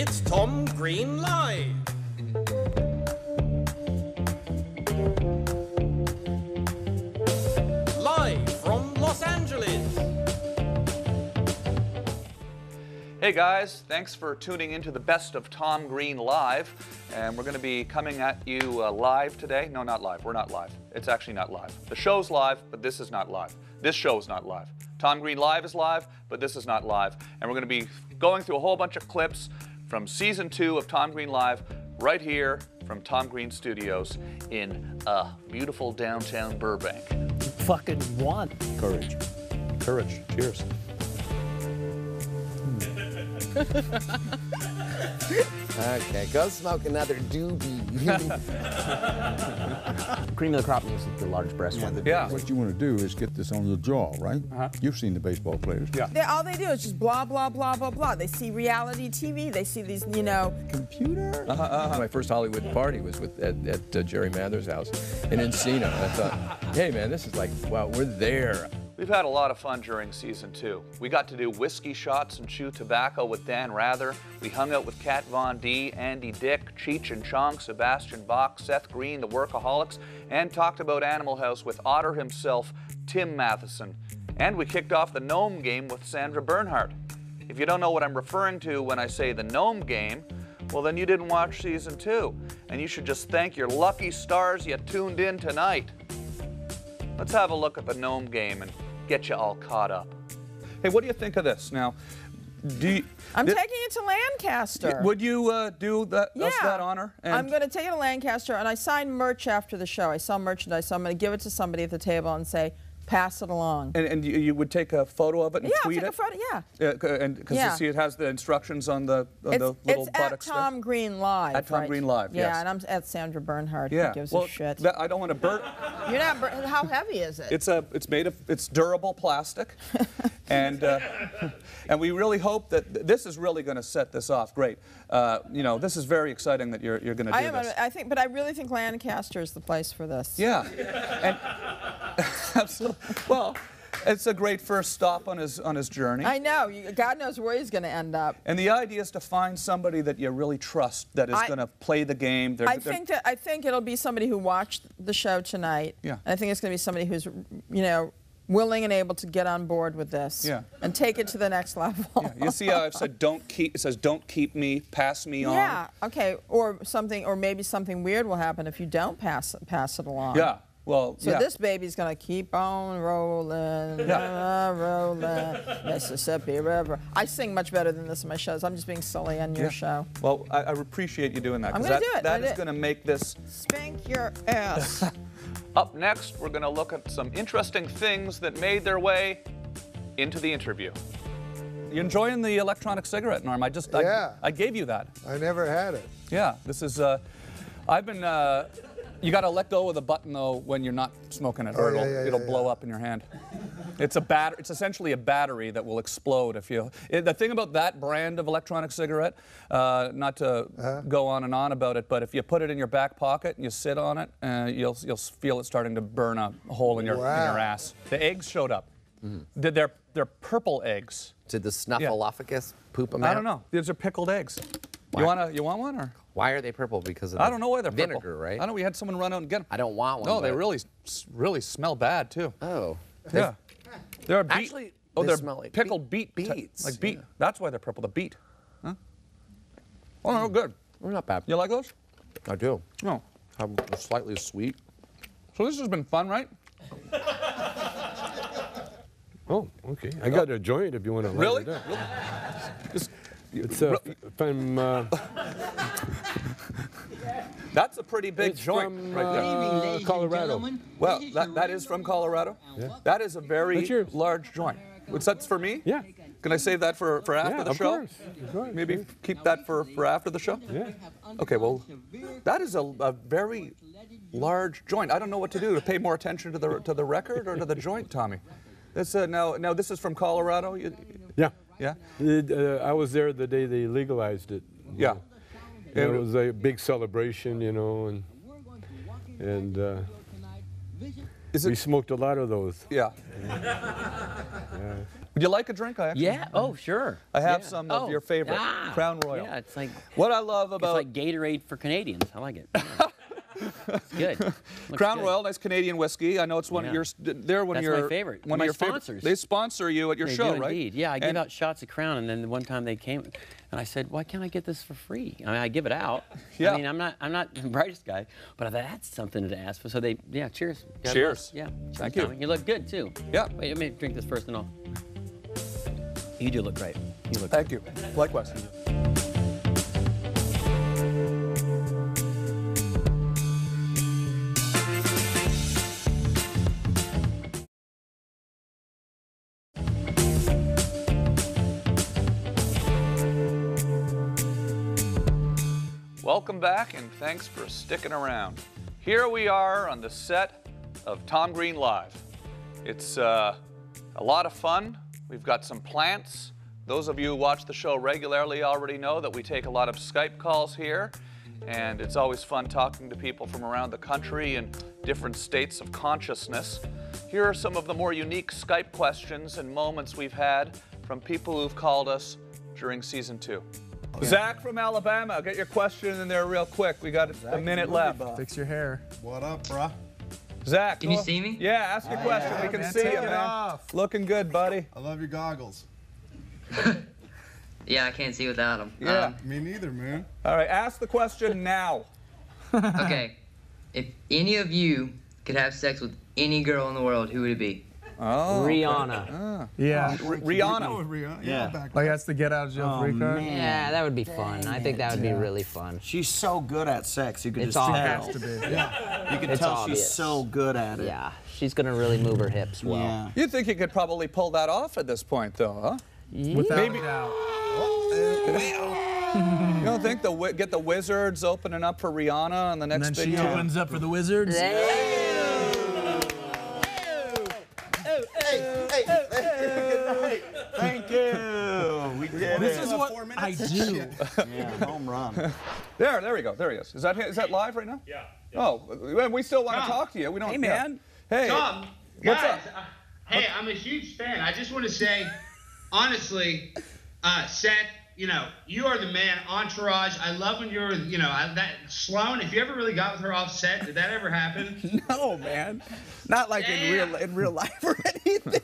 It's Tom Green Live. Live from Los Angeles. Hey guys, thanks for tuning into the best of Tom Green Live. And we're going to be coming at you uh, live today. No, not live. We're not live. It's actually not live. The show's live, but this is not live. This show is not live. Tom Green Live is live, but this is not live. And we're going to be going through a whole bunch of clips from season two of Tom Green Live right here from Tom Green Studios in uh, beautiful downtown Burbank. fucking want. Courage. Courage. Cheers. Okay, go smoke another doobie. Cream of the crop means the large breast one. Yeah. What you want to do is get this on your jaw, right? Uh-huh. You've seen the baseball players. Yeah. They, all they do is just blah blah blah blah blah. They see reality TV. They see these, you know. Computer? Uh-huh, My first Hollywood party was with at, at uh, Jerry Mathers' house in Encino. I thought, hey man, this is like, wow, we're there. We've had a lot of fun during season two. We got to do whiskey shots and chew tobacco with Dan Rather. We hung out with Kat Von D, Andy Dick, Cheech and Chong, Sebastian Bach, Seth Green, the Workaholics, and talked about Animal House with Otter himself, Tim Matheson. And we kicked off the Gnome game with Sandra Bernhard. If you don't know what I'm referring to when I say the Gnome game, well, then you didn't watch season two. And you should just thank your lucky stars you tuned in tonight. Let's have a look at the gnome game and get you all caught up. Hey, what do you think of this? Now, do you, I'm did- taking it to Lancaster. Would you uh, do that, us that honor? I'm going to take it to Lancaster, and I sign merch after the show. I sell merchandise, so I'm going to give it to somebody at the table and say, pass it along. And, and you, you would take a photo of it and yeah, I'll tweet take a it? photo. Yeah. Yeah, and because Yeah. you see, it has the instructions on the, on It's, the little it's at buttocks there. Tom Green Live. At Tom right? Green Live, Yeah, yes. and I'm at Sandra Bernhard. Yeah. Who gives well, a shit? that- I don't want to burn. You're not. bur- How heavy is it? It's a, it's made of, it's durable plastic, and uh, and we really hope that th- this is really going to set this off. Great, uh, you know, this is very exciting that you're you're going to do I am. this. I think, but I really think Lancaster is the place for this. Yeah, and absolutely. Well, it's a great first stop on his on his journey. I know. You, God knows where he's going to end up. and the idea is to find somebody that you really trust that is going to play the game. They're- I they're- think that I think it'll be somebody who watched the show tonight. Yeah. And I think it's going to be somebody who's, you know, willing and able to get on board with this. Yeah. And take it to the next level. Yeah, you see how I've said don't keep. It says don't keep me, pass me on. Yeah. Okay. Or something, or maybe something weird will happen if you don't pass pass it along. Yeah. Well, So yeah. this baby's gonna keep on rolling, Yeah. rolling, Mississippi River. I sing much better than this in my shows. I'm just being silly on your Yeah. show. Well, I, I appreciate you doing that. I'm gonna that, do it. That I is did. going to make this. Spank your ass. Up next, we're going to look at some interesting things that made their way into the interview. You enjoying the electronic cigarette, Norm? I just I, Yeah. I gave you that. I never had it. Yeah, this is. Uh, I've been. Uh, you got to let go of the button though when you're not smoking it, or Oh, yeah, it'll, yeah, it'll yeah, blow yeah. up in your hand. It's a bat. It's essentially a battery that will explode if you. It, the thing about that brand of electronic cigarette, uh, not to Uh-huh. go on and on about it, but if you put it in your back pocket and you sit on it, uh, you'll you'll feel it starting to burn a hole in your in your ass. The eggs showed up. Mm-hmm. Did they're they're purple eggs. Did the snuffleupagus poop them out? I don't know. These are pickled eggs. Why? You wanna you want one or? Why are they purple? Because of I the don't know why they're vinegar, purple. right? I know we had someone run out and get them. I don't want one. No, they really, really smell bad too. Oh. Yeah, they're beet. Actually, oh, they they're smell like pickled beet- beet, beets, like beet. yeah. That's why they're purple. The beet. Huh? Oh no, good. They're not bad. You like those? I do. No. I'm slightly sweet. So this has been fun, right? Oh, okay. I got a joint if you want to light Really? it up. Just- It's uh, from uh, that's a pretty big it's joint from right there. uh, Colorado. well, that, that is from Colorado. That is a very large joint. What's that's for me? Yeah. Can I save that for, for after Yeah, the of show? course. Of course, Maybe yeah. keep that for, for after the show? Yeah. Okay, well, that is a, a very large joint. I don't know what to do to pay more attention to the to the record or to the joint, Tommy. This uh, now now this is from Colorado. You, Yeah. Yeah, It, uh, I was there the day they legalized it. you yeah. And it was a big celebration, you know, and and uh, Is We smoked a lot of those. Yeah. Would you like a drink? I actually, Yeah. Oh, sure. I have Yeah. some of Oh, your favorite, ah, Crown Royal. Yeah, it's like What I love about it's like Gatorade for Canadians. I like it. Yeah. it's good. Looks Crown good. Royal, nice Canadian whiskey. I know it's one of your. They're one That's of my your favorite. One My of your favorite- sponsors. They sponsor you at your They show, do right? indeed. Yeah, I give out shots of Crown, and then one time they came, and I said, "Why can't I get this for free?" I mean, I give it out. Yeah. I mean, I'm not, I'm not the brightest guy, but I thought that's something to ask for. So they, yeah, cheers. God Cheers. bless. Yeah. Thank Tommy. you. You look good too. Yeah. Wait, let me drink this first, and all. You do look great. You look. Thank you. Likewise. Welcome back and thanks for sticking around. Here we are on the set of Tom Green Live. It's uh, a lot of fun. We've got some plants. Those of you who watch the show regularly already know that we take a lot of Skype calls here, and it's always fun talking to people from around the country and different states of consciousness. Here are some of the more unique Skype questions and moments we've had from people who've called us during season two. Oh, Zach from Alabama, get your question in there real quick. We got a minute left. Fix your hair. What up, bruh? Zach, Can you see me? Yeah, ask your oh, question. we can see Take you, it man. off. Looking good, buddy. I love your goggles. Yeah, I can't see without them. Yeah. Um, me neither, man. All right, ask the question now. okay. If any of you could have sex with any girl in the world, who would it be? Oh, Rihanna. Ah. Yeah. Oh, R- Rihanna. Oh, Rihanna. Yeah. back Like that's the get out of jail oh, free card. Yeah, that would be fun. I think that would be really fun. She's so good at sex, you could It's just obvious. tell. To be. Yeah. You can It's tell obvious. she's so good at it. Yeah, she's gonna really move her hips well. Yeah. You think you could probably pull that off at this point, though, huh? Without Maybe- doubt. You don't think the wi- get the Wizards opening up for Rihanna on the And next then big she tour? opens up for the Wizards. Thank you. We did This it. is what I do. yeah, home run. There, there we go. There he is. Is that is that live right now? Yeah. Oh, well, we still want to talk to you. We don't. Hey, yeah. man. Hey. Tom, What's guys, up? uh, hey, I'm a huge fan. I just want to say, honestly, uh, Seth, you know, you are the man. Entourage. I love when you're, you know, I, that Sloan. If you ever really got with her off set, did that ever happen? No, man. Not like in real in real life or anything.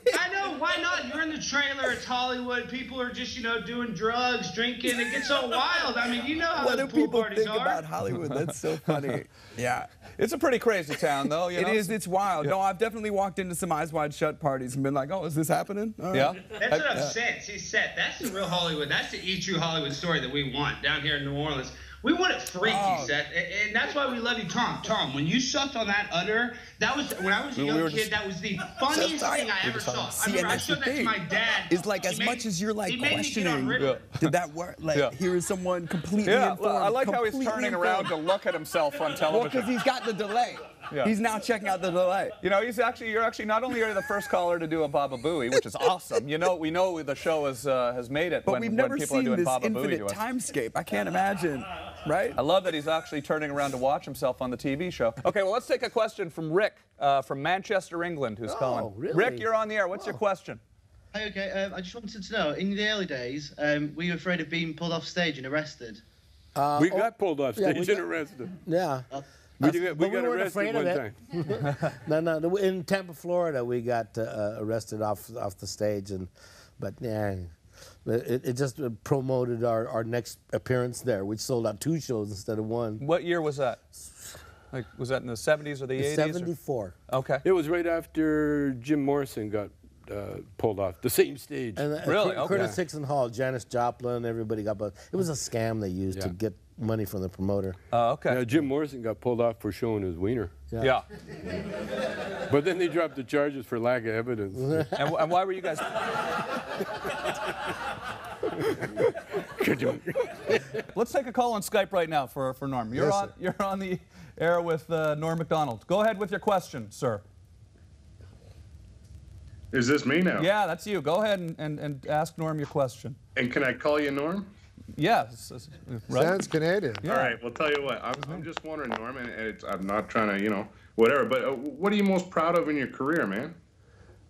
I know. Why not? You're in the trailer. It's Hollywood. People are just, you know, doing drugs, drinking. It gets so wild. I mean, you know how What the do pool people parties think are. about Hollywood? That's so funny. Yeah. It's a pretty crazy town, though. You It know? is. It's wild. No, I've definitely walked into some eyes wide shut parties and been like, "Oh, is this happening?" All right. Yeah. That's what I'm saying. See, Seth, that's the real Hollywood. That's the E True Hollywood story that we want down here in New Orleans. We want it freaky, Oh. Seth, and, and that's why we love you, Tom. Tom, when you sucked on that udder, that was when I was a We- we young kid. just- that was the funniest sorry. thing I ever saw. See, I remember and I that's the showed that to thing. my dad. It's like He as made- much as you're like he made me get on questioning, Ritalin. did that work? Like Yeah. here is someone completely Yeah. informed. I like how he's turning informed. around to look at himself on television. Well, because he's got the delay. Yeah. He's now checking out the delay. You know, he's actually you're actually not only are you the first caller to do a Baba Booey, which is awesome. You know, we know the show has uh, has made it But when, we've when never people are seen doing this Baba infinite to timescape. I can't imagine, right? I love that he's actually turning around to watch himself on the TV show. Okay, well, let's take a question from Rick uh, from Manchester, England, who's calling. really? Rick, you're on the air. What's your question? Hey, okay. Um, I just wanted to know, in the early days, um, were you afraid of being pulled off stage and arrested? we got pulled off stage we and got- arrested. Yeah. We, did- we but we got weren't arrested afraid of one it. time. no, no. In Tampa, Florida, we got uh, arrested off off the stage, and but yeah, it, it just uh, promoted our, our next appearance there. We sold out two shows instead of one. What year was that? Like, was that in the 70s or the 80s? or- Seventy-four. Okay. It was right after Jim Morrison got uh, pulled off the same stage. And uh, Really? Okay. Curtis Hixon Hall, Janis Joplin, everybody got. bu- It was a scam they used to get money from the promoter. Oh, okay. Yeah, Jim Morrison got pulled off for showing his wiener. Yeah. But then they dropped the charges for lack of evidence. and, and why were you guys? Let's take a call on Skype right now for, for Norm. You're Yes, on sir. you're on the air with uh, Norm Macdonald. Go ahead with your question, sir. Is this me now? Yeah, that's you. Go ahead and, and, and ask Norm your question. And can I call you Norm? Yes. s- s- Right? Sounds Canadian. All right. Well, tell you what. I'm, I'm just wondering, Norm, and it's, I'm not trying to, you know, whatever. But uh, what are you most proud of in your career, man?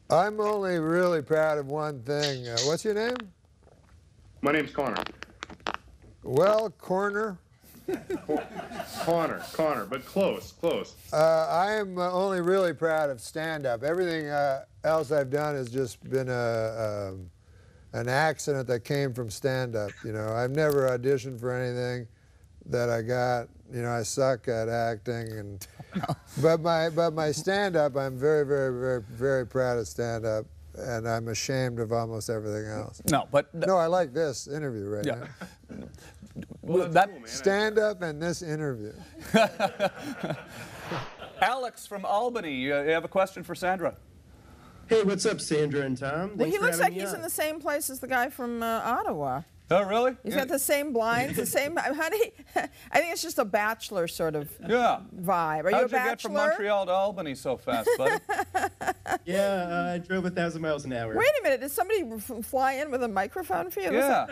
I'm only really proud of one thing. Uh, what's your name? My name's Connor. Well, Corner. Connor, Connor, but close, close. Uh, I am uh, only really proud of stand-up. Everything uh, else I've done has just been a, um, an accident that came from stand-up. You know, I've never auditioned for anything that I got. You know, I suck at acting, and but my but my stand-up, I'm very very very very proud of stand-up, and I'm ashamed of almost everything else. No, but no, I like this interview right Yeah. now. Well, that Stand-up and this interview. Alex from Albany, you you have a question for Sandra. Hey, what's up, Sandra and Tom? Well, he looks like he's on. in the same place as the guy from uh, Ottawa. Oh, really? He's got the same blinds, the same. Honey, I think it's just a bachelor sort of Yeah. vibe. Are you How'd a you get from? Montreal to Albany so fast, buddy? Yeah, uh, I drove a thousand miles an hour. Wait a minute. Did somebody f- fly in with a microphone for you? Yeah.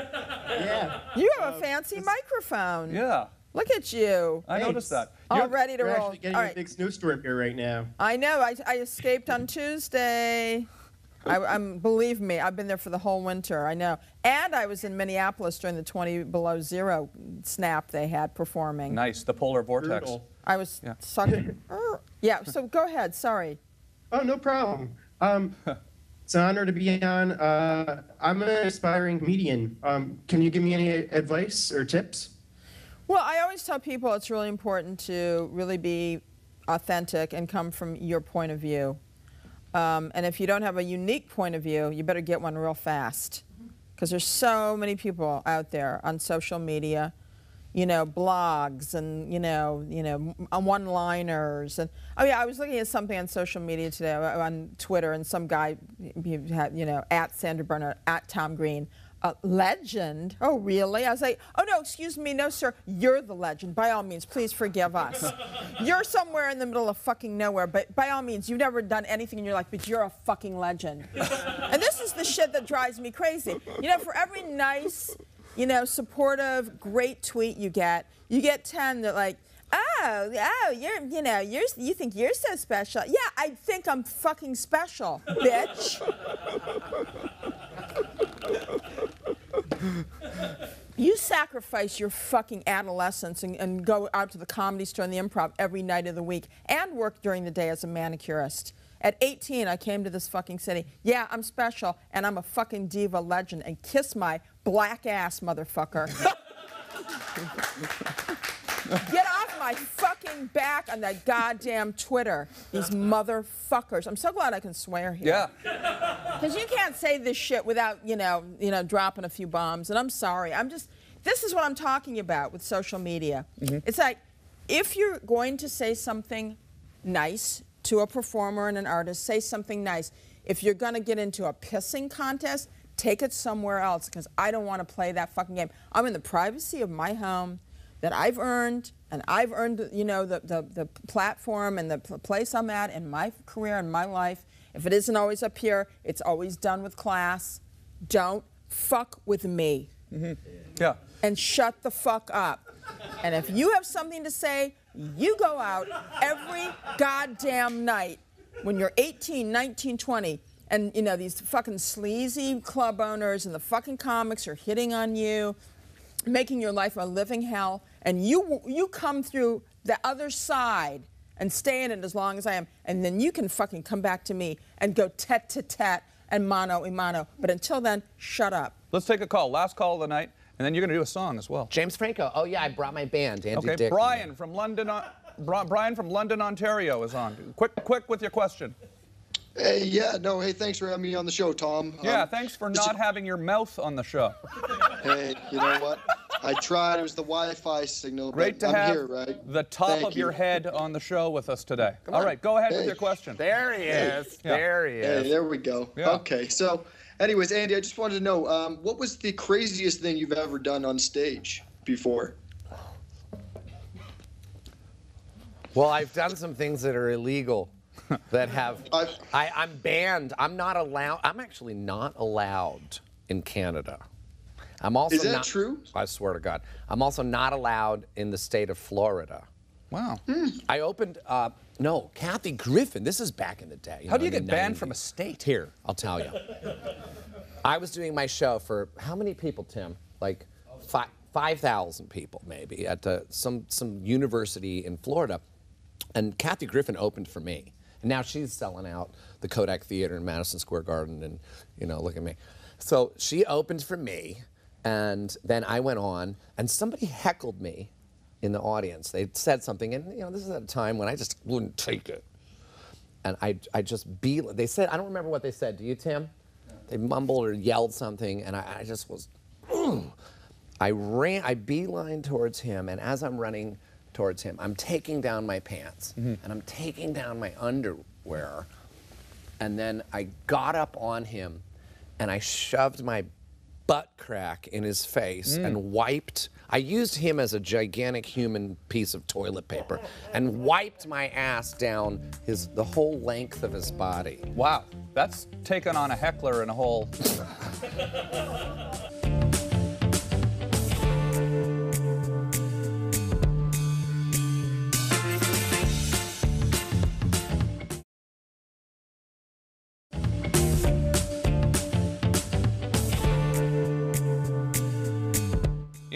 Yeah. You have a fancy microphone. Yeah. Look at you. I noticed that. All You're- ready to We're roll. actually getting All a right. big snowstorm here right now. I know. I, I escaped on Tuesday. I, I'm believe me. I've been there for the whole winter. I know. And I was in Minneapolis during the 20 below zero snap they had performing. Nice, the polar vortex. Brutal. I was sucking. yeah. So go ahead. Sorry. Oh, no problem. Um, it's an honor to be on. Uh, I'm an aspiring comedian. Um, can you give me any advice or tips? Well, I always tell people it's really important to really be authentic and come from your point of view. Um, and if you don't have a unique point of view, you better get one real fast. Because there's so many people out there on social media, you know, blogs and, you know, you know, one-liners. And, oh yeah, I was looking at something on social media today, uh, on Twitter, and some guy, you know, at Sandra Bernhard, at Tom Green, uh, legend. Oh, really? I was like, oh, no, excuse me. No, sir. You're the legend. By all means, please forgive us. you're somewhere in the middle of fucking nowhere, but by all means, you've never done anything in your life, but you're a fucking legend. and this is the shit that drives me crazy. You know, for every nice, you know, supportive, great tweet you get, you get 10 that, like, Oh, oh, you're, you know, you're, you think you're so special. Yeah, I think I'm fucking special, bitch. You sacrifice your fucking adolescence and, and go out to the comedy store and the improv every night of the week and work during the day as a manicurist. At 18, I came to this fucking city. Yeah, I'm special and I'm a fucking diva legend and kiss my black ass, motherfucker. Get off my fucking back on that goddamn Twitter, these motherfuckers. I'm so glad I can swear here. Yeah. Because you can't say this shit without, you know, you know, dropping a few bombs. And I'm sorry. I'm just. This is what I'm talking about with social media. Mm-hmm. It's like if you're going to say something nice to a performer and an artist, say something nice. If you're going to get into a pissing contest, take it somewhere else because I don't want to play that fucking game. I'm in the privacy of my home that I've earned, and I've earned, you know, the, the, the platform and the place I'm at in my career and my life. If it isn't always up here, it's always done with class. Don't fuck with me. Yeah. And shut the fuck up. And if you have something to say, you go out every goddamn night when you're 18, 19, 20, and you know these fucking sleazy club owners and the fucking comics are hitting on you, making your life a living hell, and you you come through the other side and stay in it as long as I am, and then you can fucking come back to me and go tete to tete and mano a mano. But until then, shut up. Let's take a call. Last call of the night, and then you're going to do a song as well. James Franco. Oh yeah, I brought my band. Andy okay, Dick. Brian from London. Uh, Brian from London, Ontario is on. Quick, quick with your question. Hey, yeah, no, hey, thanks for having me on the show, Tom. Yeah, Um, thanks for not having your mouth on the show. Hey, you know what? I tried. It was the Wi-Fi signal. Great to I'm have here, right? the top Thank of your head on the show with us today. All right, go ahead with your question. There he is. There he is. Hey, there we go. Yeah. Okay, so, anyways, Andy, I just wanted to know, um, what was the craziest thing you've ever done on stage before? Well, I've done some things that are illegal that have. I, I'm banned. I'm not allowed. I'm actually not allowed in Canada. I'm also Is that not, true? I swear to God. I'm also not allowed in the state of Florida. Wow. I opened, uh, no, Kathy Griffin. This is back in the day. How do you get banned 90s. from a state? Here, I'll tell you. I was doing my show for how many people, Tim? Like fi 5,000 people, maybe, at uh, some, some university in Florida. And Kathy Griffin opened for me. And now she's selling out the Kodak Theater in Madison Square Garden, and, you know, look at me. So she opened for me, and then I went on, and somebody heckled me in the audience. They said something, and, you know, this is at a time when I just wouldn't take it. And I, I just be, they said, I don't remember what they said. Do you, Tim? They mumbled or yelled something, and I, I just was, "Ugh." I ran, I beeline towards him, and as I'm running towards him, I'm taking down my pants, mm-hmm. and I'm taking down my underwear, and then I got up on him, and I shoved my butt crack in his face Mm. and wiped. I used him as a gigantic human piece of toilet paper and wiped my ass down his the whole length of his body. Wow, that's taken on a heckler in a whole.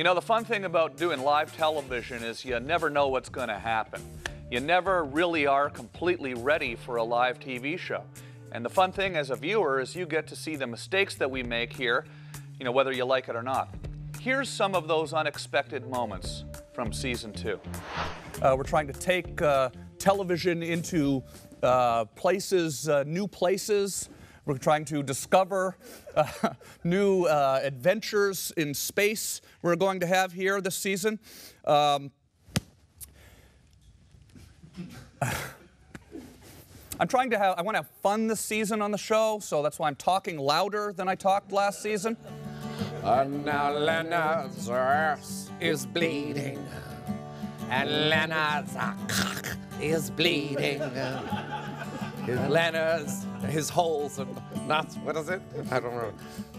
know, the fun thing about doing live television is you never know what's going to happen. You never really are completely ready for a live TV show. And the fun thing as a viewer is you get to see the mistakes that we make here, you know, whether you like it or not. Here's some of those unexpected moments from season two. Uh, we're trying to take uh, television into uh, places, uh, new places. We're trying to discover uh, new uh, adventures in space we're going to have here this season. Um, I'm trying to have, I want to have fun this season on the show, so that's why I'm talking louder than I talked last season. And now Leonard's ass is bleeding, and Leonard's uh, cock is bleeding. His Leonard's, his holes are not, what is it? I don't know.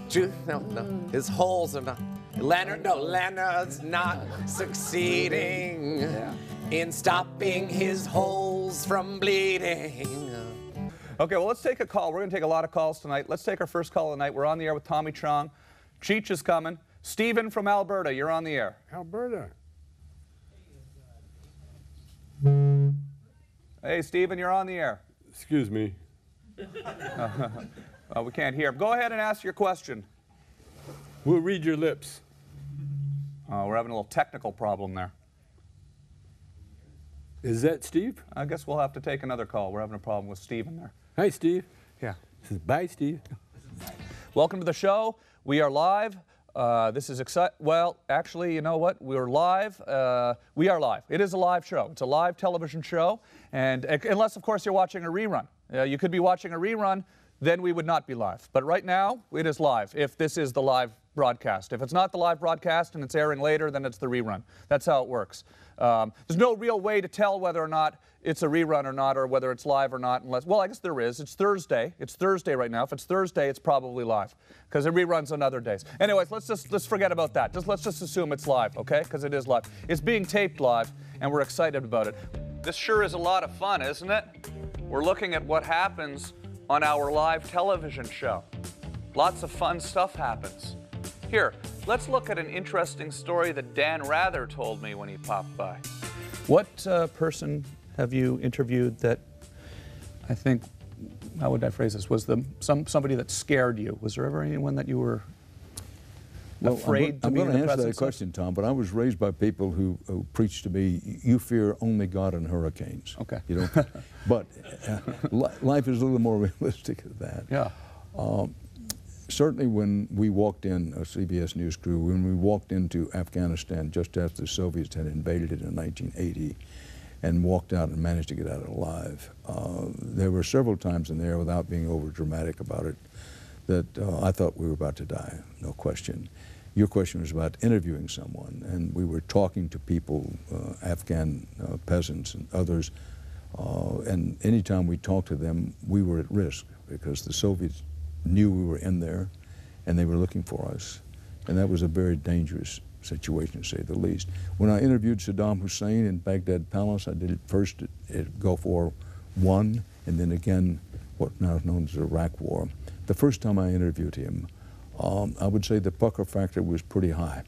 Ju- No, no, mm. his holes are not. Leonard, no, Leonard's not succeeding in stopping his holes from bleeding. Okay, well, let's take a call. We're going to take a lot of calls tonight. Let's take our first call of the night. We're on the air with Tommy Chong. Cheech is coming. Stephen from Alberta, you're on the air. Alberta. Hey, Stephen, you're on the air. Excuse me. Uh, we can't hear. Go ahead and ask your question. We'll read your lips. Uh, we're having a little technical problem there. Is that Steve? I guess we'll have to take another call. We're having a problem with Steve in there. Hi, Steve. Yeah. Says, Bye, Steve. Welcome to the show. We are live. Uh, this is exciting. Well, actually, you know what? We're live. Uh, we are live. It is a live show. It's a live television show, and unless, of course, you're watching a rerun. Uh, you could be watching a rerun, then we would not be live. But right now, it is live. If this is the live broadcast, if it's not the live broadcast and it's airing later, then it's the rerun. That's how it works. Um, there's no real way to tell whether or not it's a rerun or not, or whether it's live or not, unless, well, I guess there is. It's Thursday. It's Thursday right now. If it's Thursday, it's probably live, because it reruns on other days. Anyways, let's just let's forget about that. Just let's just assume it's live, okay? Because it is live. It's being taped live, and we're excited about it. This sure is a lot of fun, isn't it? We're looking at what happens on our live television show. Lots of fun stuff happens. Here, let's look at an interesting story that Dan Rather told me when he popped by. What uh, person have you interviewed that I think, how would I phrase this, was the, some, somebody that scared you? Was there ever anyone that you were Well, afraid I'm, to be going to answer that question, Tom, but I was raised by people who, who preached to me, you fear only God and hurricanes. Okay. You know, but uh, li- life is a little more realistic than that. Yeah. Um, certainly when we walked in, a CBS News crew, when we walked into Afghanistan just after the Soviets had invaded it in 1980 and walked out and managed to get out alive, uh, there were several times in there, without being over dramatic about it, that uh, I thought we were about to die, no question. Your question was about interviewing someone, and we were talking to people, uh, Afghan uh, peasants and others, uh, and anytime we talked to them, we were at risk because the Soviets knew we were in there, and they were looking for us, and that was a very dangerous situation, to say the least. When I interviewed Saddam Hussein in Baghdad Palace, I did it first at, at Gulf War One, and then again what now is known as the Iraq War. The first time I interviewed him, um, I would say the pucker factor was pretty high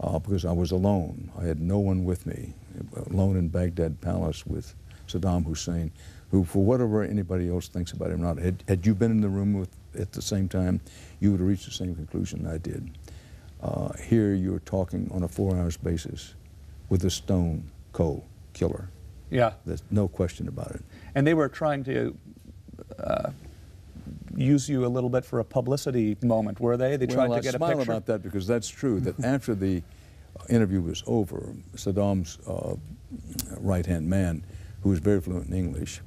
uh, because I was alone. I had no one with me, alone in Baghdad Palace with Saddam Hussein, who, for whatever anybody else thinks about him or not, had, had you been in the room with, at the same time, you would have reached the same conclusion I did. Uh, here you're talking on a four hours basis with a stone cold killer. Yeah. There's no question about it. And they were trying to uh, use you a little bit for a publicity moment, were they? They tried well, to get I smile a picture. about that because that's true. That after the interview was over, Saddam's uh, right-hand man, who was very fluent in English,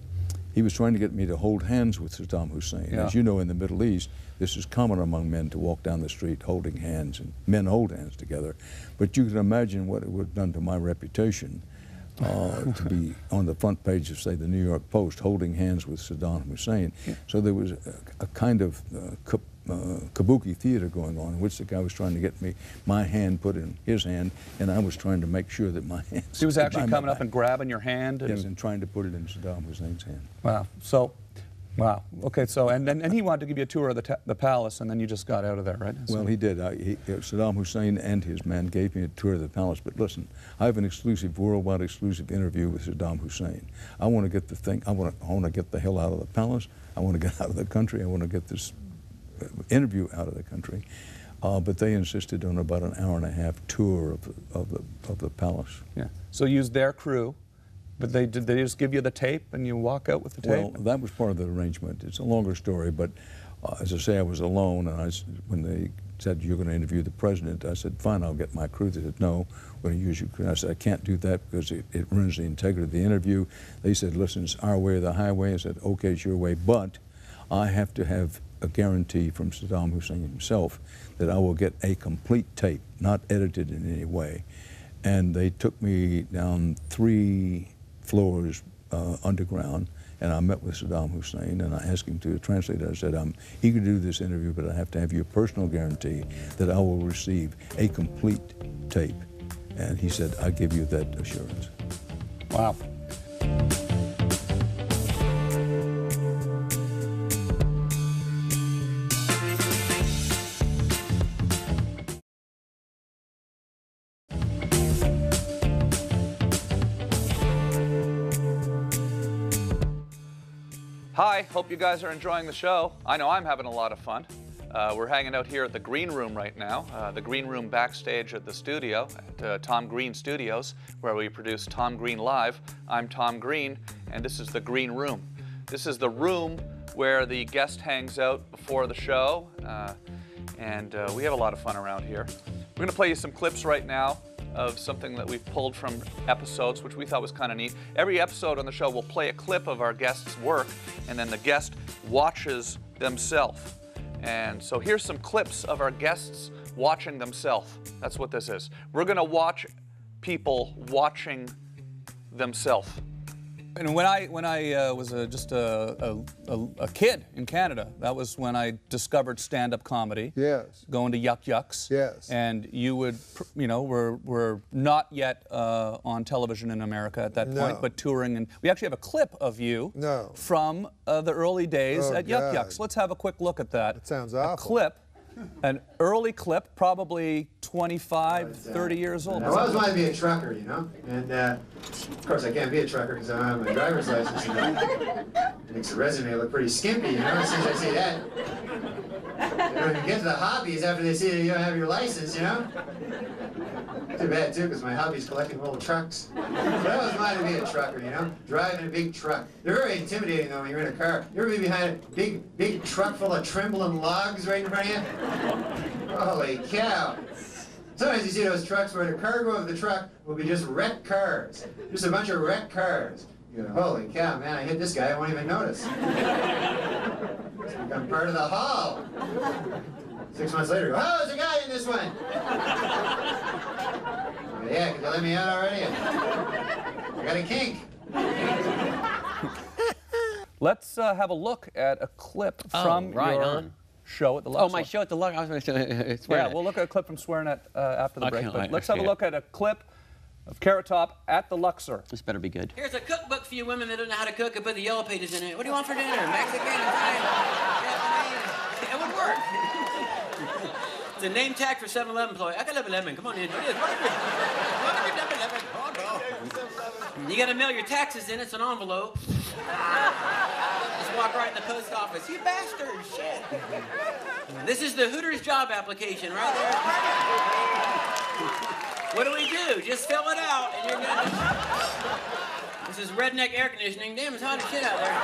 he was trying to get me to hold hands with Saddam Hussein. Yeah. As you know, in the Middle East, this is common among men to walk down the street holding hands, and men hold hands together. But you can imagine what it would have done to my reputation uh, to be on the front page of, say, the New York Post, holding hands with Saddam Hussein. So there was a, a kind of uh, uh, kabuki theater going on in which the guy was trying to get me my hand put in his hand, and I was trying to make sure that my hand. He was actually coming up and grabbing your hand. And, Yes, and trying to put it in Saddam Hussein's hand. Wow. So, wow. Okay. So, and then and he wanted to give you a tour of the, ta- the palace, and then you just got out of there, right? So- Well, he did. I, he, uh, Saddam Hussein and his men gave me a tour of the palace. But listen, I have an exclusive, worldwide exclusive interview with Saddam Hussein. I want to get the thing. I want to. I want to get the hell out of the palace. I want to get out of the country. I want to get this uh, interview out of the country. Uh, but they insisted on about an hour and a half tour of the, of the of the palace. Yeah. So use their crew, but they did they just give you the tape and you walk out with the tape? Well, that was part of the arrangement. It's a longer story, but uh, as I say, I was alone, and I, when they said you're going to interview the president, I said, fine, I'll get my crew. They said, no, we're going to use your crew. I said, I can't do that because it, it ruins the integrity of the interview. They said, listen, it's our way or the highway. I said, okay, it's your way, but I have to have a guarantee from Saddam Hussein himself that I will get a complete tape, not edited in any way. And they took me down three floors uh, underground, and I met with Saddam Hussein, and I asked him to translate it. I said, I'm eager to do this interview, but I have to have your personal guarantee that I will receive a complete tape. And he said, I give you that assurance. Wow. Hope you guys are enjoying the show. I know I'm having a lot of fun. Uh, we're hanging out here at the Green Room right now, uh, the Green Room backstage at the studio, at uh, Tom Green Studios, where we produce Tom Green Live. I'm Tom Green, and this is the Green Room. This is the room where the guest hangs out before the show, uh, and uh, we have a lot of fun around here. We're going to play you some clips right now of something that we've pulled from episodes, which we thought was kind of neat. Every episode on the show will play a clip of our guest's work, and then the guest watches themselves. And so here's some clips of our guests watching themselves. That's what this is. We're going to watch people watching themselves. And when I when I uh, was a, just a, a, a, a kid in Canada, that was when I discovered stand-up comedy. Yes. Going to Yuk Yuk's. Yes. And you would, you know, we're, we're not yet uh, on television in America at that No. point, but touring. And we actually have a clip of you No. from uh, the early days Oh, at Yuck God. Yucks. Let's have a quick look at that. That sounds a awful. clip, an early clip, probably 25, 30 years old. I always wanted to be a trucker, you know? And uh, of course, I can't be a trucker because I don't have my driver's license. And that makes the resume look pretty skimpy, you know, as soon as I see that. You don't even get to the hobbies after they see that you don't have your license, you know? Too bad, too, because my hobby's collecting old trucks. But I always wanted to be a trucker, you know? Driving a big truck. They're very intimidating, though, when you're in a car. You ever be behind a big, big truck full of trembling logs right in front of you? Holy cow. Sometimes you see those trucks where the cargo of the truck will be just wrecked cars. Just a bunch of wrecked cars. You go, holy cow, man, I hit this guy, I won't even notice. It's become part of the haul. Six months later, go, oh, there's a guy in this one. Yeah, could you let me out already? I got a kink. Let's uh, have a look at a clip Oh, from right your on. Show at the Luxor. Oh, my show at the Luxor. I was going to say, it's Yeah, right. we'll look at a clip from SwearNet uh, after the I break. But let's I have a look at a clip of Carrot Top at the Luxor. This better be good. Here's a cookbook for you women that don't know how to cook and put the yellow pages in it. What do you want for dinner? Mexican, Italian, It would work. It's a name tag for 7-Eleven employee. I got 11 Come on in. What is? What is it? What is it? 11? Oh, no. You got to mail your taxes in. It's an envelope. Walk right in the post office. You bastard! Shit. This is the Hooters job application right there. What do we do? Just fill it out and you're good. This is redneck air conditioning. Damn, it's hot as shit out there.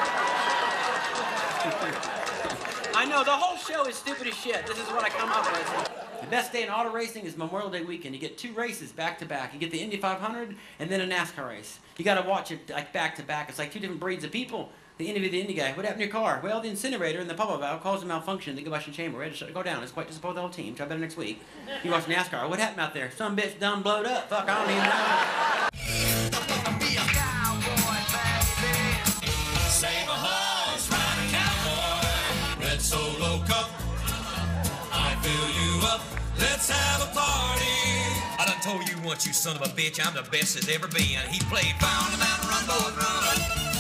I know, the whole show is stupid as shit. This is what I come up with. The best day in auto racing is Memorial Day weekend. You get two races back to back. You get the Indy 500 and then a NASCAR race. You got to watch it like back to back. It's like two different breeds of people. The Indy, the Indy guy. What happened to your car? Well, the incinerator and the pump valve caused a malfunction. in The combustion chamber. We had to go down. It's quite disappointed the whole team. Try better next week. You watch NASCAR. What happened out there? Some bitch done blowed up. Fuck, I don't even know. Let's have a party. I done told you once, you son of a bitch, I'm the best ever been. He played Found a Mountain Run, Run.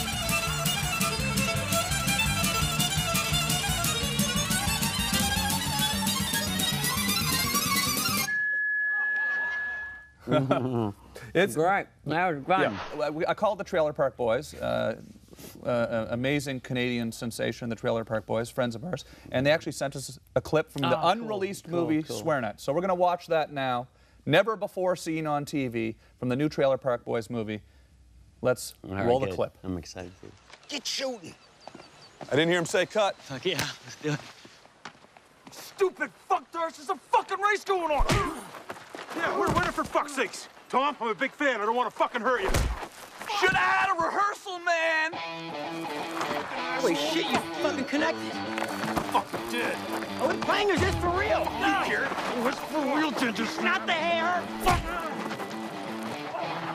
It's great. That was fun. Yeah, well, we- I called the Trailer Park Boys. Uh, uh, amazing Canadian sensation, the Trailer Park Boys, friends of ours, and they actually sent us a clip from the Oh, cool, unreleased cool, movie cool. SwearNet. So we're going to watch that now. Never before seen on TV from the new Trailer Park Boys movie. Let's All right, roll the clip. I'm excited. to. Get shooting. I didn't hear him say cut. Fuck yeah, let's do it. Stupid fuck, there's just a fucking race going on. Yeah, we're winning for fuck's sakes. Tom, I'm a big fan. I don't want to fucking hurt you. Should have had a rehearsal, man. Holy shit, you fucking connected. Fucking did. Oh, Are we playing or is this for real? No. Oh, it's for real, Ginger. Not the hair. Fuck.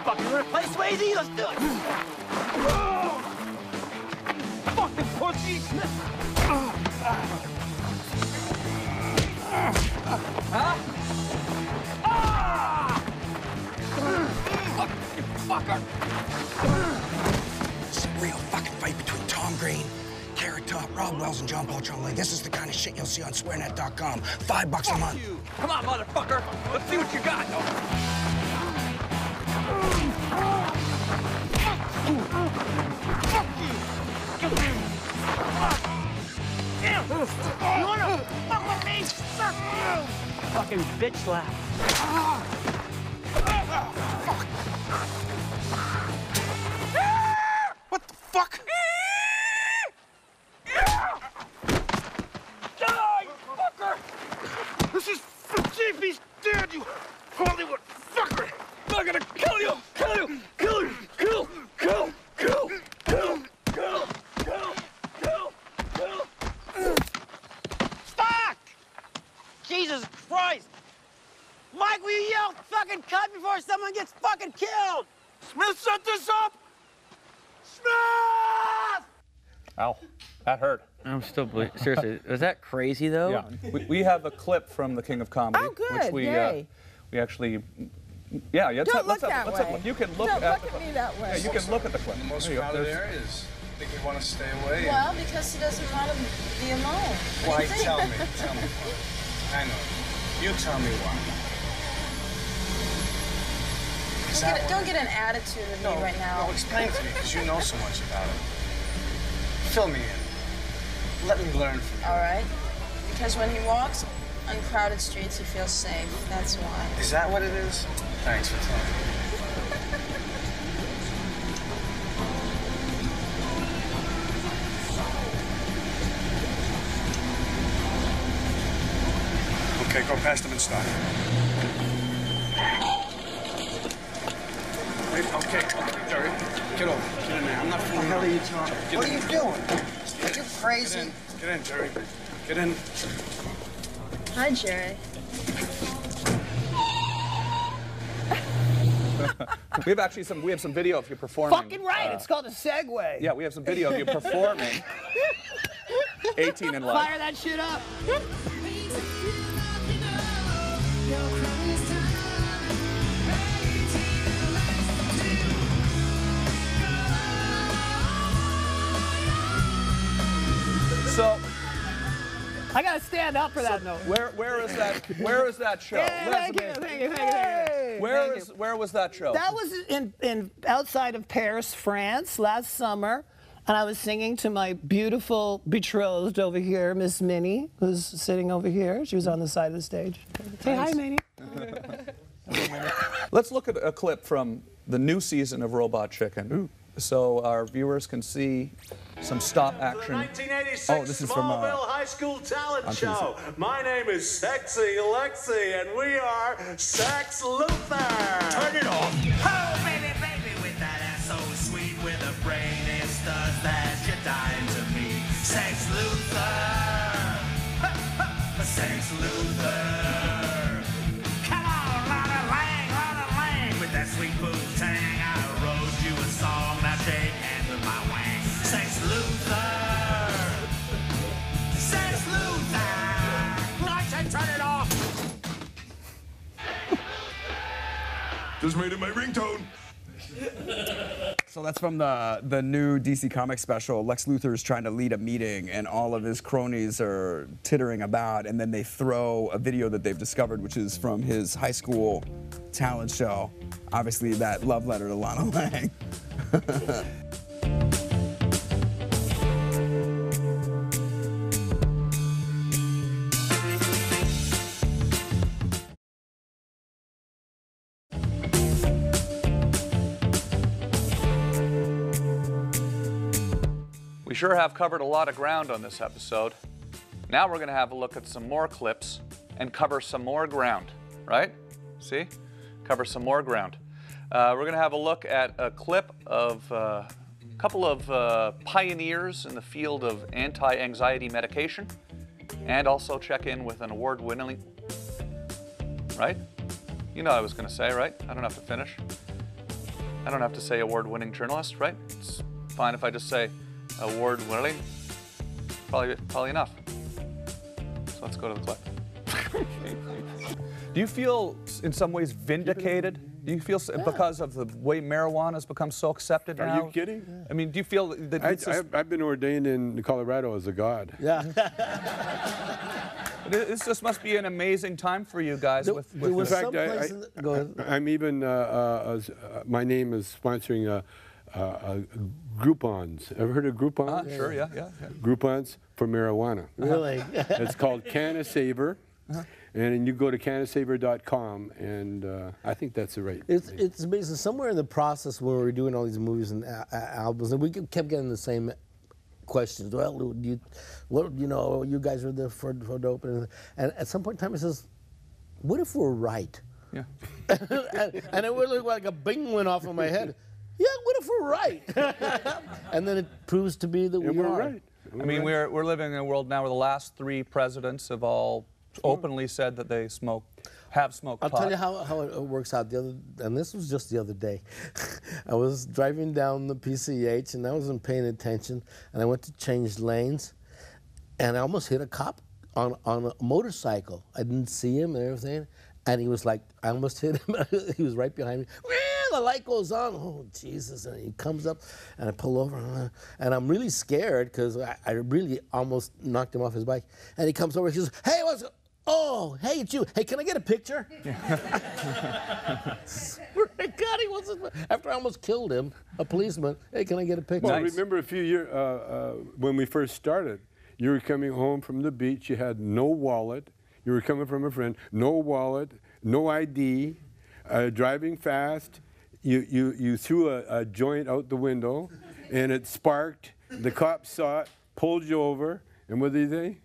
Fuck, you wanna play Swayze? Let's do it. Fucking pussy. Huh? Fucker. It's a real fucking fight between Tom Green, Carrot Top, Robb Wells, and John Paul Tremblay. This is the kind of shit you'll see on SwearNet.com. Five bucks a month. Come on, motherfucker. Let's see what you got. You wanna fuck with me? Fuck you. Fucking bitch slap. Ah! Ah! What still ble- seriously. Was that crazy though? Yeah, we, we have a clip from the King of Comedy, Oh, good, which we yay. Uh, we actually. Yeah, yeah. let's Don't have- let's look have- that let's have- way. you can look Don't at look the at me that way. Yeah, you can look at the clip. Most There you go. crowded There's- areas. I think you want to stay away. Well, because he doesn't want to be alone. What do Why? you think? Tell me. Tell me. I know. You tell me why. Is Don't that get, why? don't get an attitude with No, me right now. No, explain to me, because you know so much about it. Fill me in. Let me learn from you. All right? Because when he walks on crowded streets, he feels safe. That's why. Is that what it is? Thanks for telling me. Okay, go past him and stop. Wait, okay, Jerry, get over. Get in there. I'm not fooling What the hell are you around. talking? What are you doing? Are you crazy? Get in, get in Jerry. Get in. Hi, Jerry. we have actually some. We have some video of you performing. Fucking right. uh, it's called a segue. Yeah, we have some video of you performing 18 in life. Fire that shit up. So I gotta stand up for that note. where where is that where is that show? Yeah, thank you, thank you, thank you, thank you. Where Thank is where was that show? That was in, in outside of Paris, France, last summer, and I was singing to my beautiful betrothed over here, Miss Minnie, who's sitting over here. She was on the side of the stage. Say hi, Minnie. Let's look at a clip from the new season of Robot Chicken. So our viewers can see some stop action. 1986 Oh, this is from uh, Smallville High School Talent on Show. My name is Sexy Lexi, and we are Sex Luther. Turn it off. Oh, baby, baby, with that ass so sweet, with a brain as does that you're dying to meet. Sex Luther. Sex Luther. Just made it my ringtone. So that's from the the new DC Comics special. Lex Luthor is trying to lead a meeting, and all of his cronies are tittering about. And then they throw a video that they've discovered, which is from his high school talent show. Obviously, that love letter to Lana Lang. sure have covered a lot of ground on this episode. Now we're going to have a look at some more clips and cover some more ground, right? See? Cover some more ground. Uh, we're going to have a look at a clip of uh, a couple of uh, pioneers in the field of anti anxiety medication and also check in with an award winning, right? You know I was going to say, right? I don't have to finish. I don't have to say award winning journalist, right? It's fine if I just say award winning. Probably, probably enough. So let's go to the clip. Do you feel in some ways vindicated? Do you feel s because of the way marijuana has become so accepted Are now? Are you kidding? I mean, do you feel that I, this, is, I, I've been ordained in Colorado as a god. Yeah. this just must be an amazing time for you guys with, with in fact, I, am even, uh, uh, uh, my name is sponsoring uh, uh, uh, Groupons. Ever heard of Groupons? Ah, sure, yeah, yeah, yeah. Groupons for marijuana. Really? it's called CannaSaver. Uh-huh. And you go to cannasaver.com, and uh, I think that's the right. It's it's amazing. Somewhere in the process when we were doing all these movies and a- a- albums, and we kept getting the same questions. Well, do you, what you know, you guys are there for, for dope, and, and at some point in time, it says, "What if we're right?" Yeah. and, and it would look like a bing went off in my head. Yeah, what if we're right? and then it proves to be that we we're are. right. I mean, we're, we're living in a world now where the last three presidents have all openly said that they smoke, have smoked I'll pot. tell you how, how it works out. The other, and this was just the other day. I was driving down the PCH and I wasn't paying attention, and I went to change lanes, and I almost hit a cop on on a motorcycle. I didn't see him and everything, and he was like, I almost hit him. he was right behind me. The light goes on. Oh Jesus! And he comes up, and I pull over, uh, and I'm really scared because I, I really almost knocked him off his bike. And he comes over. He says, Hey, what's? Oh, hey, it's you. Hey, can I get a picture? Swear to God, he wasn't. After I almost killed him, a policeman. Hey, can I get a picture? Well, remember a few years uh, uh, when we first started, you were coming home from the beach, you had no wallet, you were coming from a friend, no wallet, no ID, uh, driving fast, you, you, you threw a, a joint out the window, and it sparked, the cops saw it, pulled you over, and what did they say?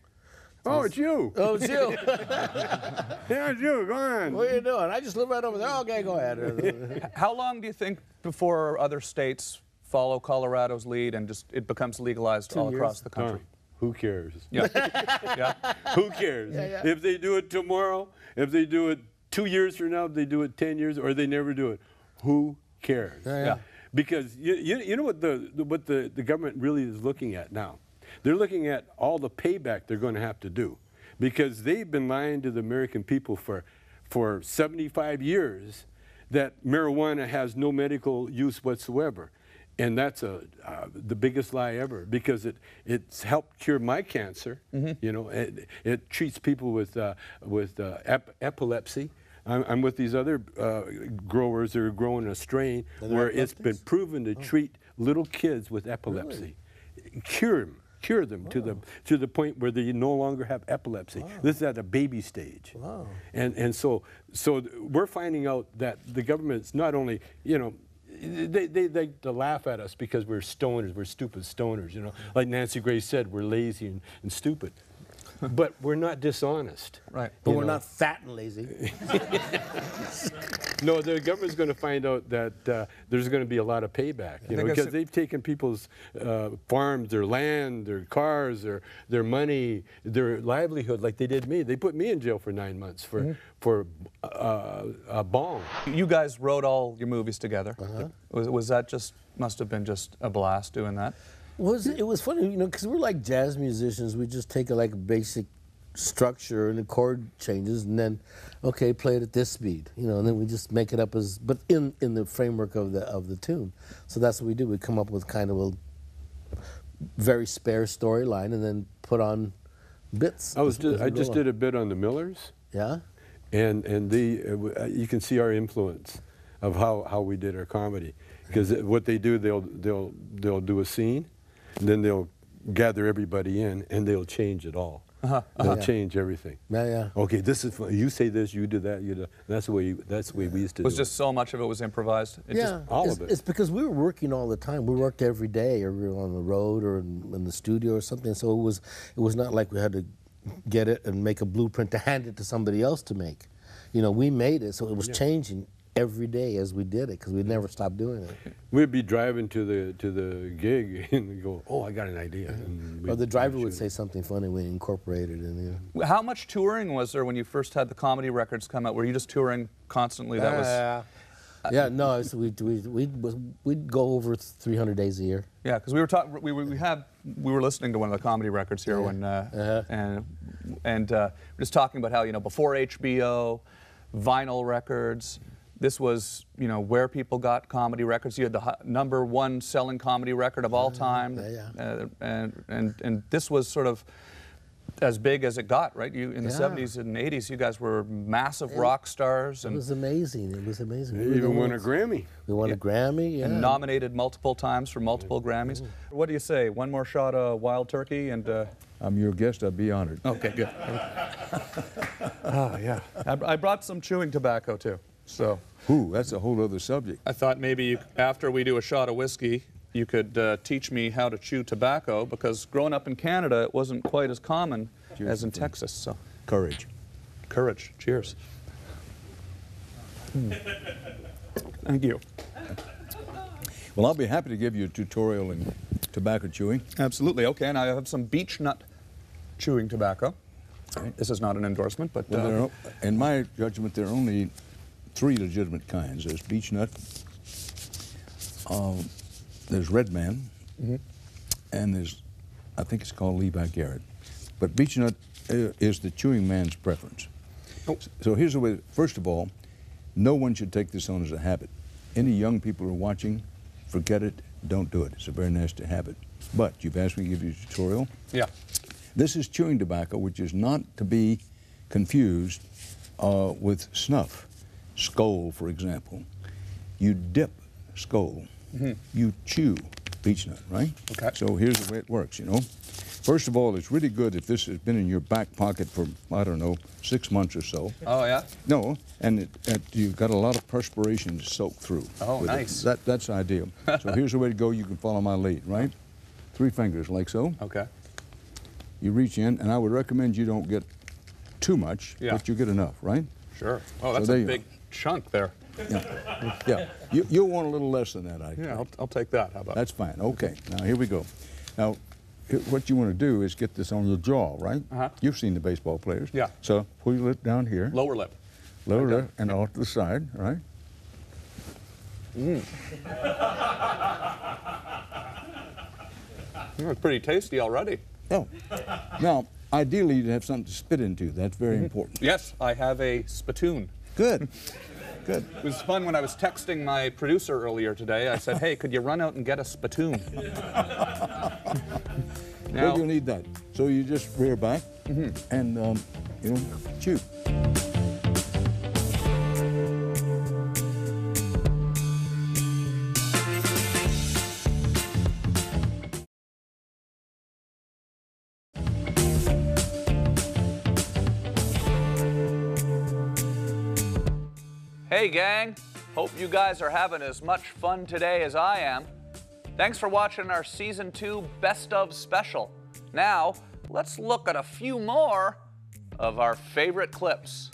Oh, it's you. Oh, it's you. yeah, it's you. Go on. What are you doing? I just live right over there. Okay, go ahead. How long do you think before other states follow Colorado's lead and just it becomes legalized Two all years. across the country? Tom, who cares? Yeah. yeah. Who cares? Yeah, yeah. If they do it tomorrow, if they do it two years from now, if they do it 10 years, or they never do it, who cares? Yeah, yeah. Because you, you, you know what the, the what the, the government really is looking at now They're looking at all the payback they're going to have to do because they've been lying to the American people for, for 75 years that marijuana has no medical use whatsoever. And that's a, uh, the biggest lie ever because it, it's helped cure my cancer. You know, it, it treats people with, uh, with uh, ep- epilepsy. I'm, I'm with these other uh, growers that are growing a strain where it's been proven to treat little kids with epilepsy, cure them, cure them to the to the point where they no longer have epilepsy. This is at a baby stage. Wow. And and so so we're finding out that the government's not only you know. They, they, they, they laugh at us because we're stoners, we're stupid stoners, you know. Like Nancy Grace said, we're lazy and, and stupid. But we're not dishonest. Right. But we're know? not fat and lazy. No, the government's going to find out that uh, there's going to be a lot of payback, you know, because said- they've taken people's uh, farms, their land, their cars, their their money, their livelihood, like they did me. They put me in jail for nine months for Mm-hmm. for uh, a bong. You guys wrote all your movies together. Uh-huh. Was, was that just, must have been just a blast doing that? Was it was funny, you know, because we're like jazz musicians. We just take a like basic structure and the chord changes, and then okay, play it at this speed, you know, and then we just make it up as, but in in the framework of the of the tune. So that's what we do. We come up with kind of a very spare storyline, and then put on bits. I was as- just, as I just on. did a bit on the Millers. Yeah. And and the uh, uh, you can see our influence of how, how we did our comedy because what they do they'll they'll they'll do a scene, and then they'll gather everybody in and they'll change it all. Uh-huh, They'll uh-huh. change everything. Yeah, yeah. Okay, this is you say this, you do that, you do. That's the way you, that's the way we used to It Was do just so much of it was improvised? It yeah, just- all it's, of it. It's because we were working all the time. We worked every day, or we were on the road, or in, in the studio, or something. So it was, it was not like we had to get it and make a blueprint to hand it to somebody else to make. You know, we made it, so it was changing every day as we did it because we never stopped doing it. We'd be driving to the to the gig and go, oh, I got an idea. And Or the driver we'd say something funny. We incorporated it in there. How much touring was there when you first had the comedy records come out? Were you just touring constantly? That was Yeah. yeah, no, so we we we'd, we'd go over 300 days a year. Yeah, because we were talking. We, were- we had we were listening to one of the comedy records here when uh, and and uh, we're just talking about how you know before HBO, vinyl records. This was you know where people got comedy records. You had the number one selling comedy record of all time, yeah, Uh, and and and this was sort of as big as it got, right? You in the Yeah. 70s and 80s, you guys were massive It- rock stars And It was amazing. It was amazing. We even the won a Grammy. We won a Grammy. Yeah. and nominated multiple times for multiple Grammys. What do you say? One more shot of Wild Turkey and. Uh, I'm your guest. I'd be honored. Okay, good. oh yeah. I, I brought some chewing tobacco too. So. Ooh, that's a whole other subject. I thought maybe you, after we do a shot of whiskey, you could uh, teach me how to chew tobacco because growing up in Canada, it wasn't quite as common as in Texas. So. Courage. Courage. Cheers. Thank you. Well, I'll be happy to give you a tutorial in tobacco chewing. Absolutely. Okay, and I have some beech nut chewing tobacco. This is not an endorsement, but Well, uh, in my judgment, there are only three legitimate kinds. There's beech nut, um, there's red man, Mhm. and there's, I think it's called Levi Garrett. But beech nut uh, is the chewing man's preference. So here's the way, first of all, no one should take this on as a habit. Any young people who are watching, forget it, don't do it. It's a very nasty habit. But you've asked me to give you a tutorial. Yeah. This is chewing tobacco, which is not to be confused uh, with snuff. Skoal, for example. You dip Skoal. Mhm. You chew beech nut, right? Okay. So here's the way it works, you know. First of all, it's really good if this has been in your back pocket for, I don't know, six months or so. Oh yeah. No, and it, it, you've got a lot of perspiration to soak through. Oh, it. nice. That, that's ideal. so here's the way to go. You can follow my lead, right? Three fingers, like so. Okay. You reach in, and I would recommend you don't get too much, Yeah. but you get enough, right? Sure. Oh, that's there a big chunk there. Yeah. Yeah. You, you'll want a little less than that, I. Yeah, I'll, I'll take that. How about? That's fine. Okay. Now, here we go. Now, what you want to do is get this on your jaw, right? Uh-huh. You've seen the baseball players. Yeah. So pull your lip down here. Lower lip. Lower Okay. lip and off to the side, right? Mm. It's pretty tasty already. Oh. Now, ideally, you'd have something to spit into. That's very Mhm. important. Yes, I have a spittoon. Good. Good. It was fun when I was texting my producer earlier today. I said, hey, could you run out and get a spittoon? well, you'll need that. So you just rear back and, um, you know, chew. Hey, gang. Hope you guys are having as much fun today as I am. Thanks for watching our Season 2 Best of special. Now, let's look at a few more of our favorite clips.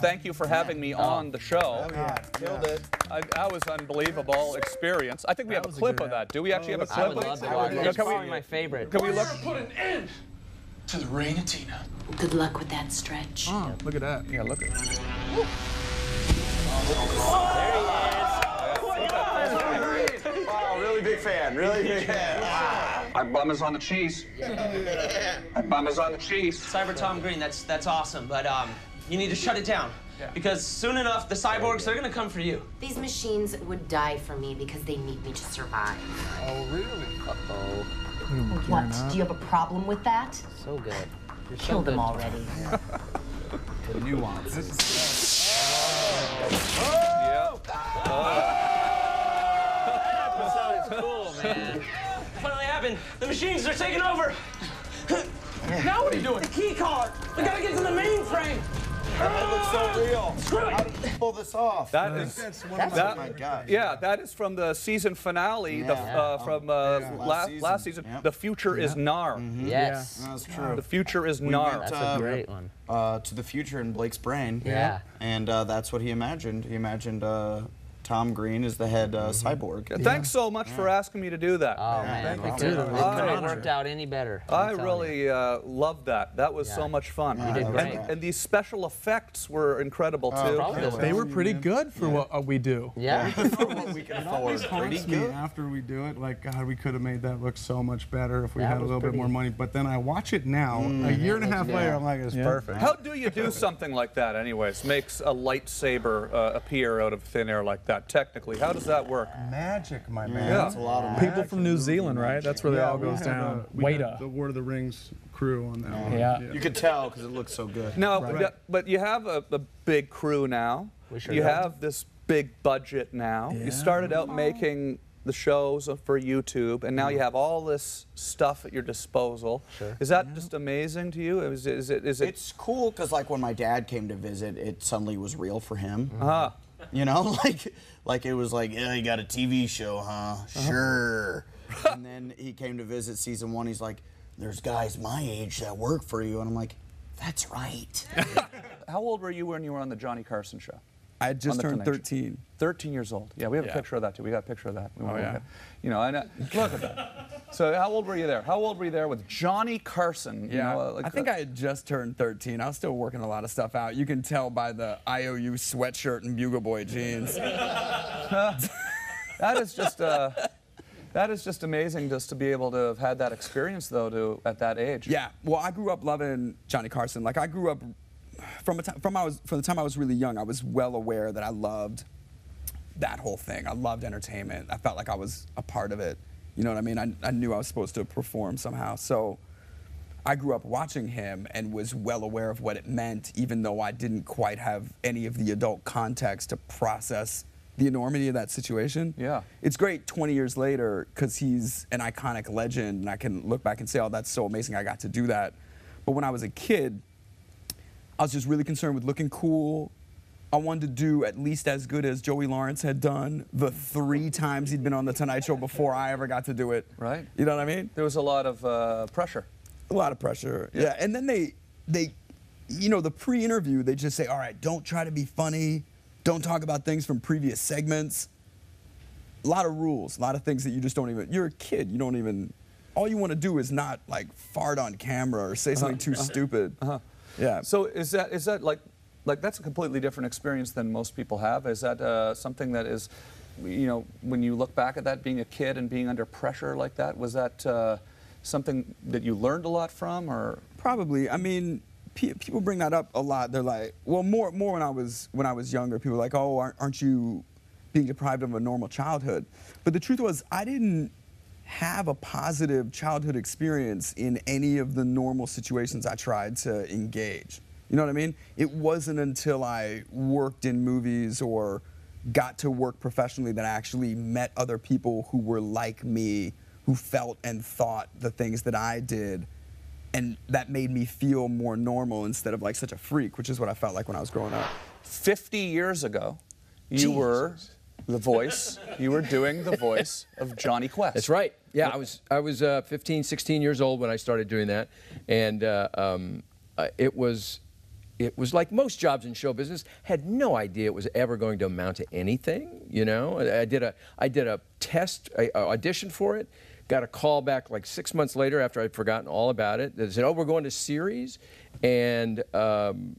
Thank you for having me on the show. Oh, Killed it. I, that was an unbelievable experience. I think we have a clip of that. Do we oh, actually have a clip? I would love to watch it. It's can we- probably my favorite. Can we look? put an end to the reign of Tina. Good luck with that stretch. Oh, look at that. Yeah, look at Oh, really big fan. Really big fan. My bum is on the cheese. My bum is on the cheese. Cyber Tom Green, that's that's awesome, but um, you need to shut it down because soon enough the cyborgs they're gonna come for you. These machines would die for me because they need me to survive. Oh really? Uh oh. What? Do you have a problem with that? So good. You're so Kill them good. already. The nuance. episode is cool, man. Finally happened. The machines are taking over. now what are you doing? The key card. We gotta get to the mainframe. That looks so real. Screw it. How did you pull this off? That is That's that- oh my god. Yeah, that is from the season finale, the, Yeah. uh, from uh, Yeah. la- Last last, season. season. Yep. The future is Yeah. Nar. Mhm. Yes. That's true. The future is We Nar. went, uh, Uh, to the future in Blake's brain. Yeah. And uh, that's what he imagined. He imagined uh, Tom Green is the head uh, cyborg. Thanks so much for asking me to do that. Oh man, no it couldn't it couldn't have I- worked out any better. I'm I really uh, loved that. That was Yeah. so much fun. You did And- great. And, these special effects were incredible too. They were pretty good for what uh, we do. Yeah. we can It always haunts me after we do it. Like, God, we could have made that look so much better if we That had a little bit more money. But then I watch it now, Mm. a year and a half later, I'm like, it's perfect. How do you do something like that, anyways? Makes a lightsaber uh, appear out of thin air like that. Technically, how does that work? Magic, my Yeah. man. That's a lot of People magic. from New Zealand, right? That's where Yeah, they all goes down. a- we had The Lord of the Rings crew on that one. Yeah. You could tell because it looks so good. No, Right. but- but you have a, a big crew now. We sure you do. have this big budget now. Yeah. You started out making the shows for YouTube, and now you have all this stuff at your disposal. Sure. Is that just amazing to you? Is it? Is it? Is it It's cool because like when my dad came to visit, it suddenly was real for him. Uh-huh. You know, like like it was like, yeah, you got a TV show, huh? Uh-huh. Sure. and then he came to visit season one. He's like, there's guys my age that work for you, and I'm like, that's right. How old were you when you were on the Johnny Carson show? I had just turned Tonight 13. 13 years old. Yeah, we have Yeah. a picture of that too. We got a picture of that. We Oh, wanna yeah. look at- You know, and uh, look at that. So how old were you there? How old were you there with Johnny Carson? You Yeah, know, uh, like I think I had just turned 13. I was still working a lot of stuff out. You can tell by the IOU sweatshirt and Bugle Boy jeans. that is just uh, that is just amazing just to be able to have had that experience though to at that age. Yeah, well, I grew up loving Johnny Carson. Like I grew up from a time, from I was from the time I was really young. I was well aware that I loved that whole thing. I loved entertainment. I felt like I was a part of it. You know what I mean? I, I knew I was supposed to perform somehow. So I grew up watching him and was well aware of what it meant, even though I didn't quite have any of the adult context to process the enormity of that situation. Yeah. It's great 20 years later because he's an iconic legend, and I can look back and say, oh, that's so amazing I got to do that. But when I was a kid, I was just really concerned with looking cool. I wanted to do at least as good as Joey Lawrence had done the three times he'd been on The Tonight Show before I ever got to do it. Right. You know what I mean? There was a lot of uh, pressure. A lot of pressure. Yeah. And then they, they, you know, the pre-interview, they just say, all right, don't try to be funny. Don't talk about things from previous segments. A lot of rules, a lot of things that you just don't even, you're a kid, you don't even, all you want to do is not like fart on camera or say something too Uh-huh. stupid. Uh-huh. Yeah. So is that is that like like that's a completely different experience than most people have? Is that uh, something that is you know, when you look back at that, being a kid and being under pressure like that, was that uh, something that you learned a lot from, or? Probably. I mean, people bring that up a lot. They're like, well, more more when I was when I was younger. People were like, oh, aren't, aren't you being deprived of a normal childhood? But the truth was, I didn't have a positive childhood experience in any of the normal situations I tried to engage. You know what I mean? It wasn't until I worked in movies or got to work professionally that I actually met other people who were like me, who felt and thought the things that I did. And that made me feel more normal instead of like such a freak, which is what I felt like when I was growing up. 50 years ago, you were the voice, you were doing the voice of Jonny Quest. That's right. Yeah, I was I was uh, 15, 16 years old when I started doing that, and uh, um, uh, it was it was like most jobs in show business. Had no idea it was ever going to amount to anything. You know, I I did a I did a test I auditioned for it. Got a call back like six months later after I'd forgotten all about it. They said, "Oh, we're going to series," and um,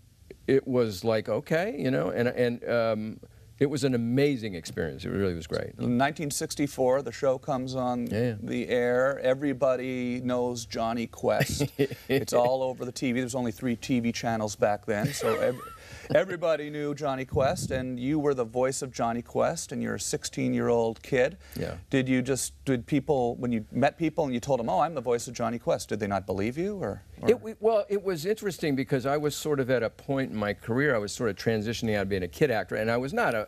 it was like okay, you know, and and um, it was an amazing experience. It really was great. In 1964, the show comes on the air. Everybody knows Jonny Quest. it's all over the TV. There's only three TV channels back then, so ev- everybody knew Jonny Quest, and you were the voice of Jonny Quest, and you're a 16-year-old kid. Yeah. Did you just did people when you met people and you told them, "Oh, I'm the voice of Jonny Quest"? Did they not believe you, or? or- It, well, it was interesting because I was sort of at a point in my career, I was sort of transitioning out of being a kid actor, and I was not a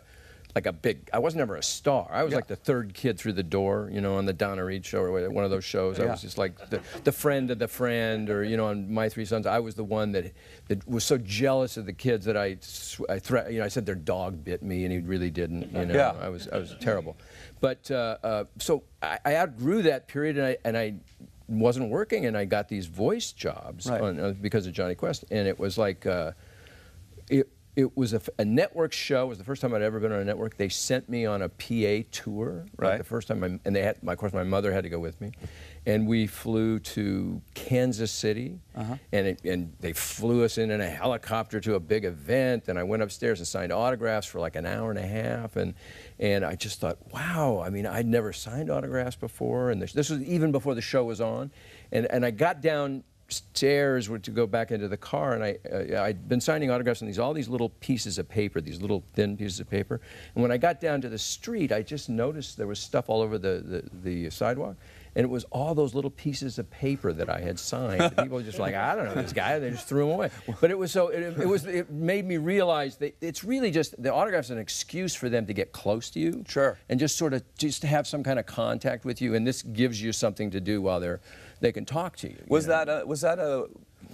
like a big, I was never a star. I was like the third kid through the door, you know, on the Donna Reed show or one of those shows. I was just like the, the friend of the friend, or you know, on My Three Sons, I was the one that that was so jealous of the kids that I, I threat, you know, I said their dog bit me, and he really didn't. You know, Yeah. I was I was terrible. But uh, uh, so I, I outgrew that period, and I and I wasn't working, and I got these voice jobs Right. on, uh, because of Jonny Quest, and it was like. Uh, it, it was a network show. It was the first time I'd ever been on a network. They sent me on a PA tour. Right. the first time, I, and they had, my, of course, my mother had to go with me, and we flew to Kansas City, Uh-huh. and it, and they flew us in in a helicopter to a big event, and I went upstairs and signed autographs for like an hour and a half, and and I just thought, wow. I mean, I'd never signed autographs before, and this, this was even before the show was on, and and I got down stairs were to go back into the car, and I uh, I'd been signing autographs on these all these little pieces of paper, these little thin pieces of paper. And when I got down to the street, I just noticed there was stuff all over the the, the sidewalk, and it was all those little pieces of paper that I had signed. People were just like, I don't know this guy, they just threw him away. But it was so it, it was it made me realize that it's really just the autograph's an excuse for them to get close to you, sure, and just sort of just to have some kind of contact with you, and this gives you something to do while they're they can talk to you. Was that a, was that a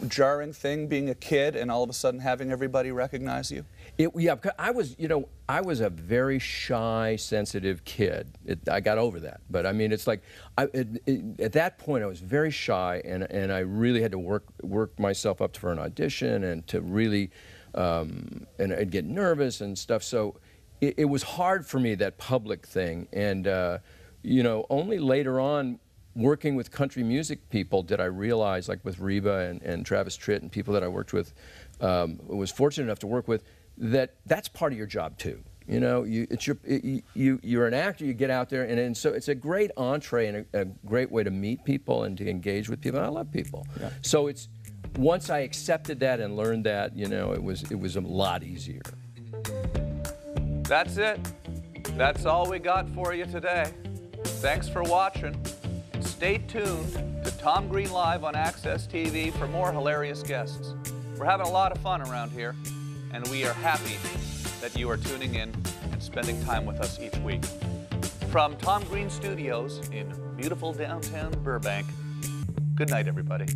jarring thing, being a kid and all of a sudden having everybody recognize you? It, yeah, I was, you know, I was a very shy, sensitive kid. It, I got over that, but I mean, it's like, I, it, it, at that point, I was very shy, and and I really had to work work myself up for an audition, and to really, um, and I'd get nervous and stuff. So, it, it was hard for me that public thing, and uh, you know, only later on working with country music people did I realize, like with Reba and, and Travis Tritt and people that I worked with, um, was fortunate enough to work with, that that's part of your job too. You know, you, it's your, it, you, you're an actor, you get out there, and, and so it's a great entree and a, a great way to meet people and to engage with people. And I love people. So it's, once I accepted that and learned that, you know, it was, it was a lot easier. That's it. That's all we got for you today. Thanks for watching. Stay tuned to Tom Green Live on AXS TV for more hilarious guests. We're having a lot of fun around here, and we are happy that you are tuning in and spending time with us each week. From Tom Green Studios in beautiful downtown Burbank, good night, everybody.